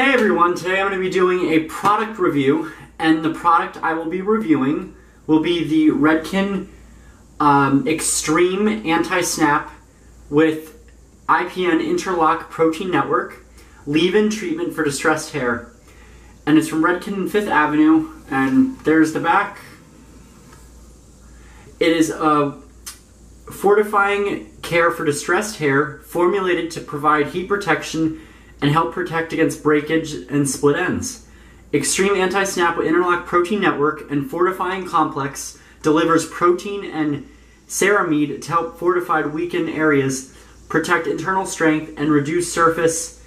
Hey everyone, today I'm going to be doing a product review and the product I will be reviewing will be the Redken um, Extreme Anti-Snap with IPN Interlock Protein Network leave-in treatment for distressed hair. And it's from Redken 5th Avenue and there's the back. It is a fortifying care for distressed hair formulated to provide heat protection and help protect against breakage and split ends. Extreme Anti-Snap Interlock Protein Network and Fortifying Complex delivers protein and ceramide to help fortify weakened areas, protect internal strength, and reduce surface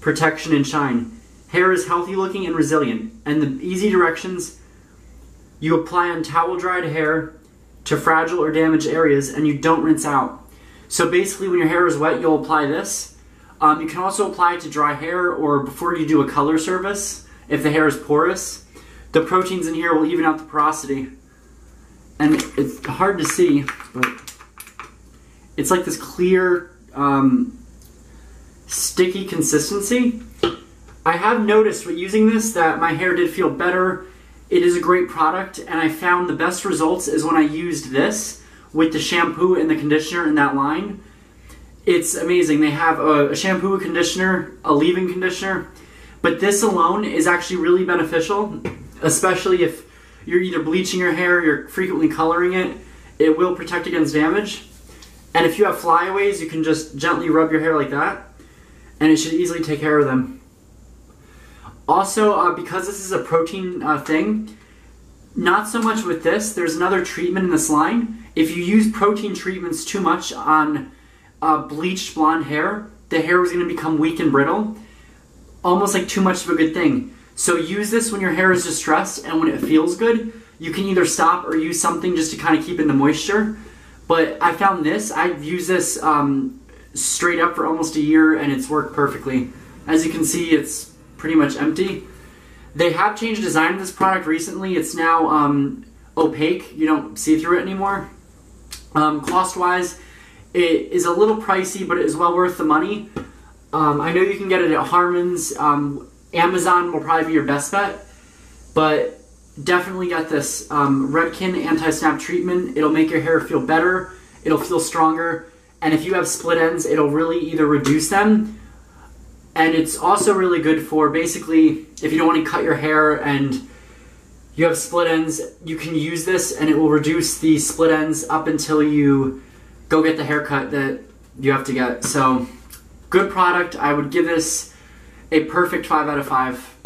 protection and shine. Hair is healthy looking and resilient, and the easy directions you apply on towel dried hair to fragile or damaged areas and you don't rinse out. So basically when your hair is wet, you'll apply this. Um, you can also apply it to dry hair or before you do a color service if the hair is porous. The proteins in here will even out the porosity. And it's hard to see, but it's like this clear, um, sticky consistency. I have noticed with using this that my hair did feel better. It is a great product, and I found the best results is when I used this with the shampoo and the conditioner in that line. It's amazing. They have a, a shampoo, a conditioner, a leave-in conditioner, but this alone is actually really beneficial, especially if you're either bleaching your hair, you're frequently coloring it. It will protect against damage. And if you have flyaways, you can just gently rub your hair like that, and it should easily take care of them. Also, uh, because this is a protein uh, thing, not so much with this. There's another treatment in this line. If you use protein treatments too much on uh, bleached blonde hair, the hair was going to become weak and brittle almost like too much of a good thing. So use this when your hair is distressed and when it feels good. You can either stop or use something just to kind of keep in the moisture. But I found this, I've used this um, straight up for almost a year and it's worked perfectly. As you can see, it's pretty much empty. They have changed design of this product recently. It's now um, opaque. You don't see through it anymore. Um, Cost-wise, it is a little pricey, but it is well worth the money. Um, I know you can get it at Harmon's. Um, Amazon will probably be your best bet, but definitely get this um, Redken anti-snap treatment. It'll make your hair feel better. It'll feel stronger. And if you have split ends, it'll really either reduce them. And it's also really good for basically if you don't want to cut your hair and you have split ends, you can use this and it will reduce the split ends up until you go get the haircut that you have to get. So good product. I would give this a perfect 5 out of 5.